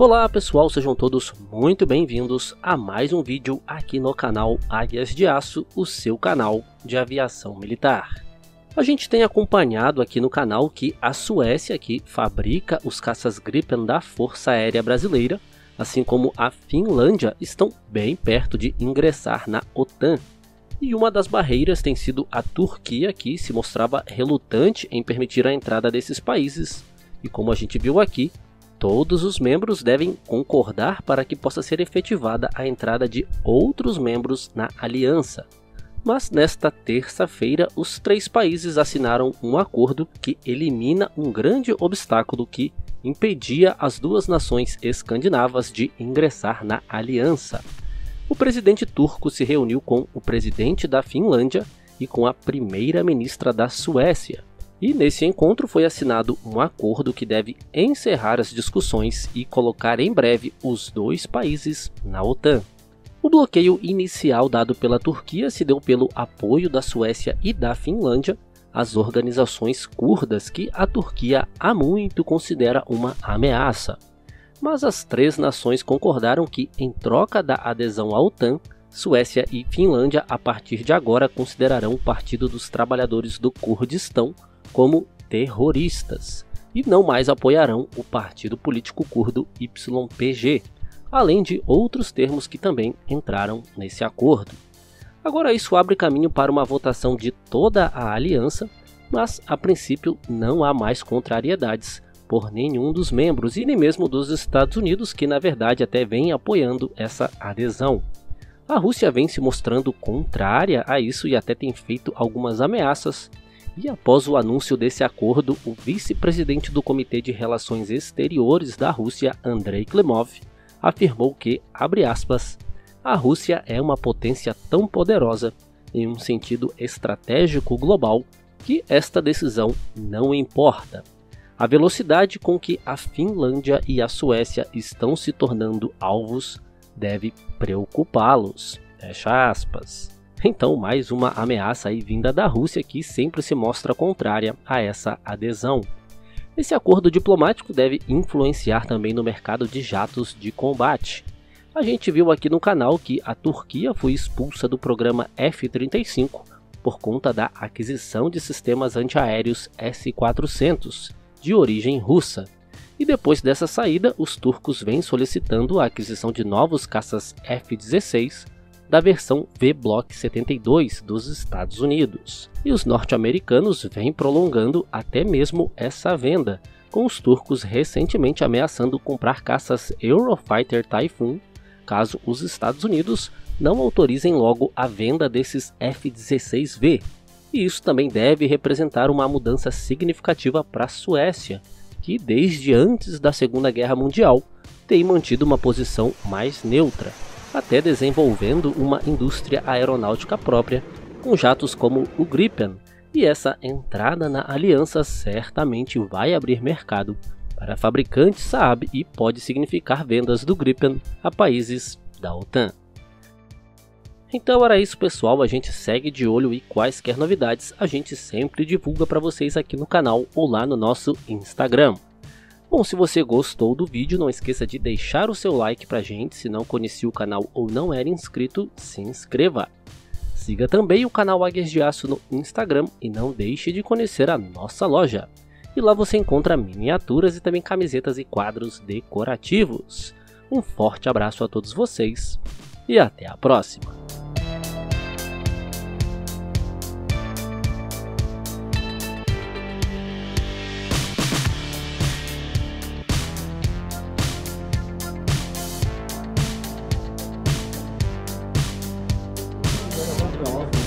Olá pessoal, sejam todos muito bem-vindos a mais um vídeo aqui no canal Águias de Aço, o seu canal de aviação militar. A gente tem acompanhado aqui no canal que a Suécia que fabrica os caças Gripen da Força Aérea Brasileira, assim como a Finlândia, estão bem perto de ingressar na OTAN. E uma das barreiras tem sido a Turquia, que se mostrava relutante em permitir a entrada desses países. E como a gente viu aqui, Todos os membros devem concordar para que possa ser efetivada a entrada de outros membros na aliança. Mas nesta terça-feira, os três países assinaram um acordo que elimina um grande obstáculo que impedia as duas nações escandinavas de ingressar na aliança. O presidente turco se reuniu com o presidente da Finlândia e com a primeira-ministra da Suécia. E nesse encontro foi assinado um acordo que deve encerrar as discussões e colocar em breve os dois países na OTAN. O bloqueio inicial dado pela Turquia se deu pelo apoio da Suécia e da Finlândia às organizações curdas que a Turquia há muito considera uma ameaça. Mas as três nações concordaram que, em troca da adesão à OTAN, Suécia e Finlândia a partir de agora considerarão o Partido dos Trabalhadores do Kurdistão como terroristas e não mais apoiarão o partido político curdo YPG, além de outros termos que também entraram nesse acordo. Agora isso abre caminho para uma votação de toda a aliança, mas a princípio não há mais contrariedades por nenhum dos membros e nem mesmo dos Estados Unidos, que na verdade até vem apoiando essa adesão. A Rússia vem se mostrando contrária a isso e até tem feito algumas ameaças e após o anúncio desse acordo, o vice-presidente do Comitê de Relações Exteriores da Rússia, Andrei Klimov, afirmou que, abre aspas, a Rússia é uma potência tão poderosa em um sentido estratégico global que esta decisão não importa. A velocidade com que a Finlândia e a Suécia estão se tornando alvos deve preocupá-los. Fecha aspas. Então, mais uma ameaça aí vinda da Rússia que sempre se mostra contrária a essa adesão. Esse acordo diplomático deve influenciar também no mercado de jatos de combate. A gente viu aqui no canal que a Turquia foi expulsa do programa F-35 por conta da aquisição de sistemas antiaéreos S-400 de origem russa. E depois dessa saída, os turcos vêm solicitando a aquisição de novos caças F-16 da versão V-Block 72 dos Estados Unidos. E os norte-americanos vêm prolongando até mesmo essa venda, com os turcos recentemente ameaçando comprar caças Eurofighter Typhoon caso os Estados Unidos não autorizem logo a venda desses F-16V. E isso também deve representar uma mudança significativa para a Suécia, que desde antes da Segunda Guerra Mundial tem mantido uma posição mais neutra até desenvolvendo uma indústria aeronáutica própria, com jatos como o Gripen, e essa entrada na aliança certamente vai abrir mercado para fabricantes Saab e pode significar vendas do Gripen a países da OTAN. Então era isso pessoal, a gente segue de olho e quaisquer novidades a gente sempre divulga para vocês aqui no canal ou lá no nosso Instagram. Bom, se você gostou do vídeo, não esqueça de deixar o seu like pra gente, se não conhecia o canal ou não era inscrito, se inscreva. Siga também o canal Águias de Aço no Instagram e não deixe de conhecer a nossa loja. E lá você encontra miniaturas e também camisetas e quadros decorativos. Um forte abraço a todos vocês e até a próxima! Lộ